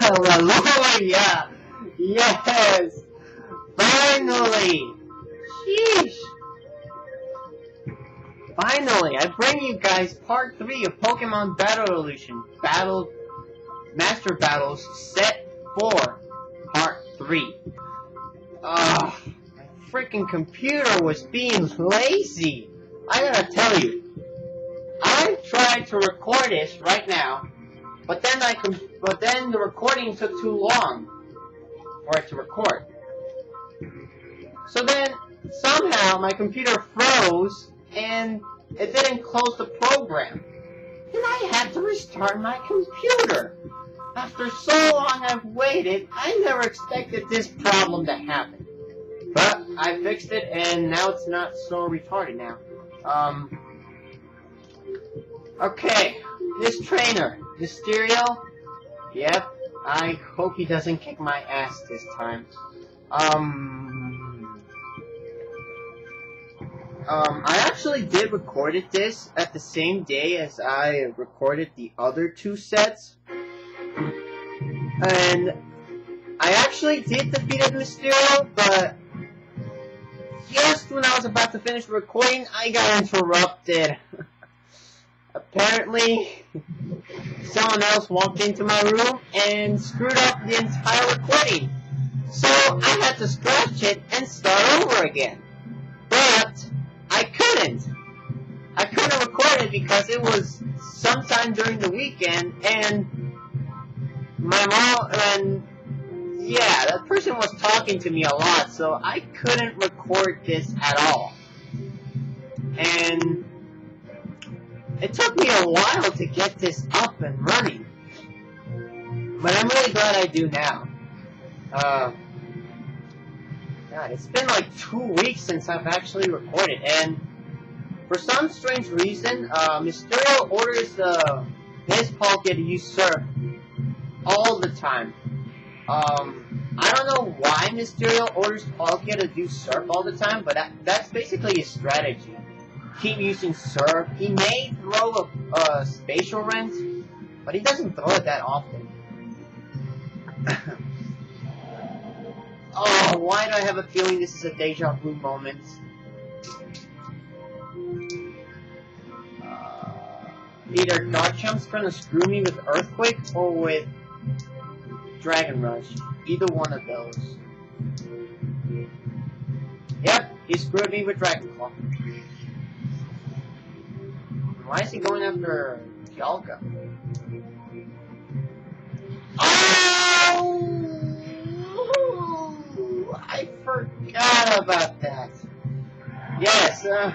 Hallelujah! Yes! Finally! Sheesh! Finally, I bring you guys part 3 of Pokemon Battle Revolution Battle Master Battles Set 4 Part 3. Ugh, my freaking computer was being lazy. I gotta tell you, tried to record this right now, but then I but then the recording took too long for it to record. So then somehow my computer froze and it didn't close the program. And I had to restart my computer. After so long I've waited, I never expected this problem to happen. But I fixed it and now it's not so retarded now. Um, okay, this trainer, Mysterial, yep, I hope he doesn't kick my ass this time. Um, um, I actually did recorded this at the same day as I recorded the other two sets. And I actually did defeat Mysterial, but just when I was about to finish recording, I got interrupted. Apparently, someone else walked into my room and screwed up the entire recording. So I had to scratch it and start over again. But I couldn't. I couldn't record it because it was sometime during the weekend and my mom and yeah, that person was talking to me a lot, so I couldn't record this at all. And it took me a while to get this up and running. But I'm really glad I do now. Uh, God, it's been like two weeks since I've actually recorded, and for some strange reason, uh, Mysterial orders uh, his Palkia to use Surf all the time. Um, I don't know why Mysterial orders Palkia to do Surf all the time, but that, that's basically his strategy. Keep using Surf. He may throw a, a Spatial Rend, but he doesn't throw it that often. oh, why do I have a feeling this is a deja vu moment? Uh, either Garchomp's gonna screw me with Earthquake or with Dragon Rush. Either one of those. Yep, he screwed me with Dragon Claw. Why is he going after Dialga? Oh! I forgot about that. Yes, uh,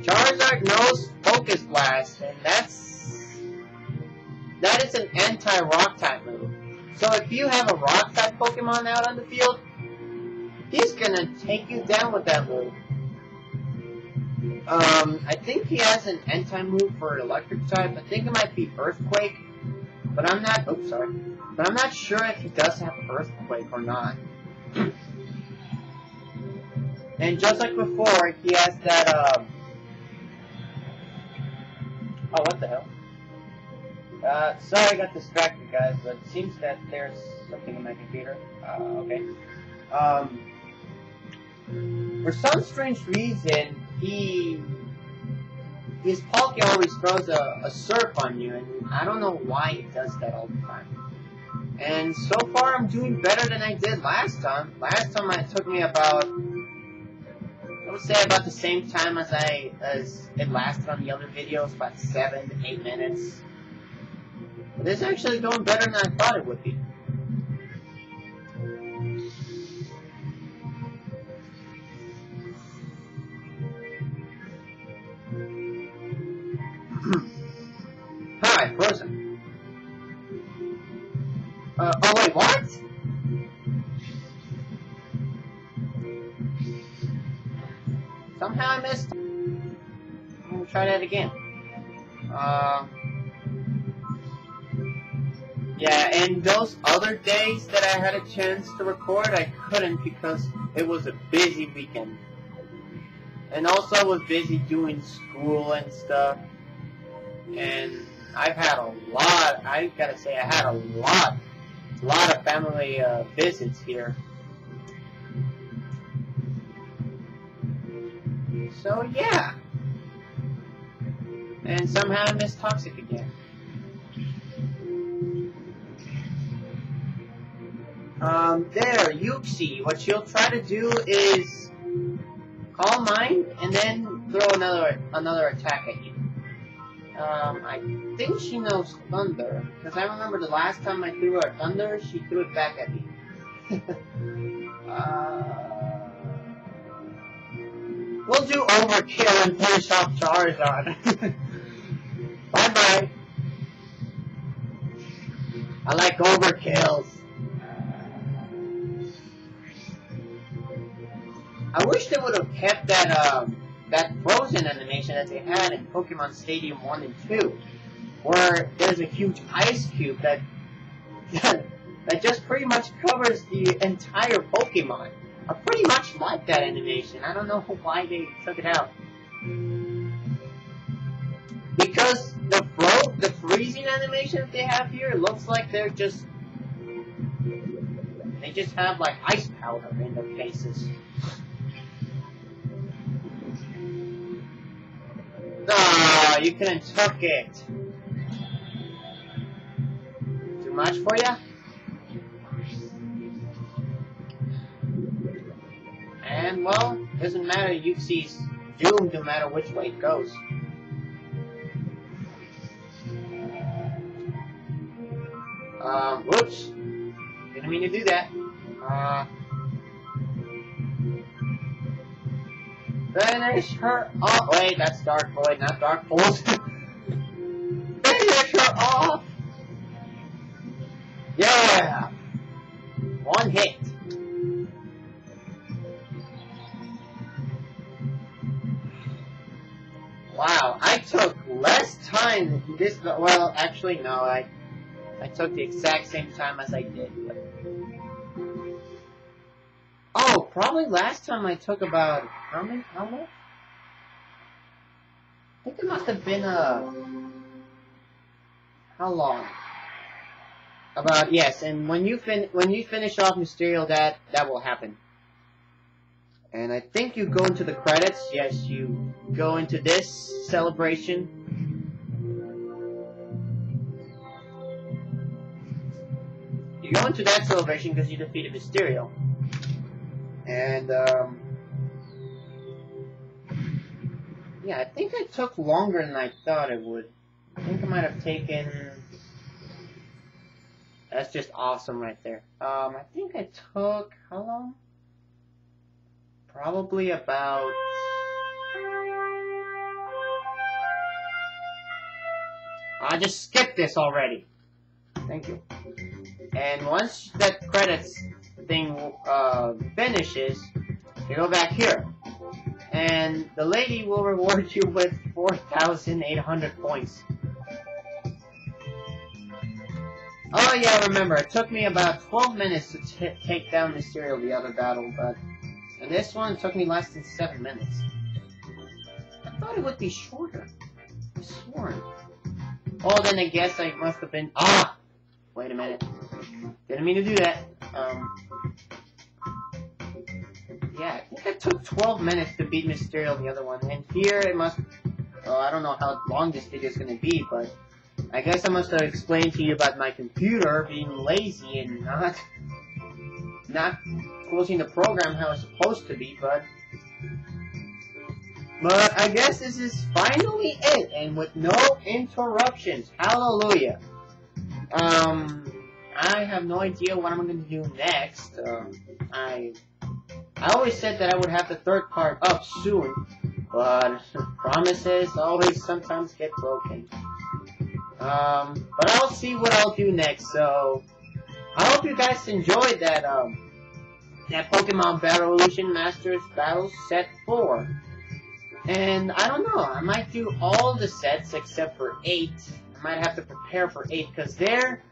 Charizard knows Focus Blast, and that's... That is an anti-rock type move. So if you have a rock type Pokemon out on the field, he's gonna take you down with that move. Um, I think he has an end time move for an electric type. I think it might be Earthquake, but I'm not. Oops, sorry. But I'm not sure if he does have Earthquake or not. and just like before, he has that. Um, oh, what the hell? Uh, sorry I got distracted, guys, but it seems that there's something in my computer. Uh, okay. Um, for some strange reason, he his Palkia always throws a, a surf on you, and I don't know why he does that all the time. And so far, I'm doing better than I did last time. Last time, it took me about, I would say about the same time as I as it lasted on the other videos, about seven to eight minutes. But this is actually going better than I thought it would be. Try that again. Uh. Yeah, and those other days that I had a chance to record, I couldn't because it was a busy weekend. And also I was busy doing school and stuff. and I've had a lot, I gotta say, I had a lot, a lot of family uh, visits here. So yeah. And somehow I missed Toxic again. Um, there, Uxie, what she'll try to do is Calm Mind and then throw another another attack at you. Um, I think she knows Thunder, because I remember the last time I threw her Thunder, she threw it back at me. uh, we'll do Overkill and finish off Charizard. Bye-bye. I like overkills. I wish they would have kept that, um, that frozen animation that they had in Pokemon Stadium 1 and 2, where there's a huge ice cube that that just pretty much covers the entire Pokemon. I pretty much like that animation. I don't know why they took it out. Because animation they have here looks like they're just they just have like ice powder in their faces. Ah, you couldn't took it. Too much for ya? And well, doesn't matter. You Uxie's doomed no matter which way it goes. Um, whoops. Didn't mean to do that. Uh, Finish her off. Wait, that's Dark Void, not Dark Pulse. Finish her off. Yeah. One hit. Wow, I took less time than this. Well, actually, no. I I took the exact same time as I did. Oh, probably last time I took about how many? How much? I think it must have been a. Uh, how long? About yes, and when you fin when you finish off Mysterial, that that will happen. And I think you go into the credits. Yes, you go into this celebration. You go into that celebration because you defeated Mysterial. And, um, yeah, I think it took longer than I thought it would. I think I might have taken, that's just awesome right there. Um, I think it took, how long? Probably about, I just skipped this already. Thank you. And once that credits thing uh, finishes, you go back here. And the lady will reward you with 4,800 points. Oh yeah, remember, it took me about 12 minutes to take down Mysterial the other battle, but in this one, took me less than 7 minutes. I thought it would be shorter. I sworn. Oh, then I guess I must have been- Ah! Wait a minute. Didn't mean to do that. Um, yeah, I think it took 12 minutes to beat Mysterial in the other one. And here it must... Oh, I don't know how long this video is going to be, but... I guess I must have explained to you about my computer being lazy and not... Not closing the program how it's supposed to be, but... But I guess this is finally it, and with no interruptions. Hallelujah. Um, I have no idea what I'm going to do next. Um, I I always said that I would have the third part up soon, but promises always sometimes get broken. Um, but I'll see what I'll do next. So I hope you guys enjoyed that um that Pokemon Battle Revolution Masters Battle Set 4. And I don't know, I might do all the sets except for 8. I might have to prepare for 8 because they're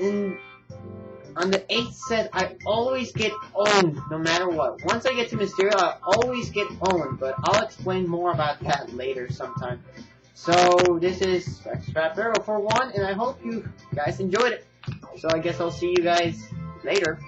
in on the eighth set, I always get owned, no matter what. Once I get to Mysterial, I always get owned, but I'll explain more about that later sometime. So this is Trap Arrow for one, and I hope you guys enjoyed it. So I guess I'll see you guys later.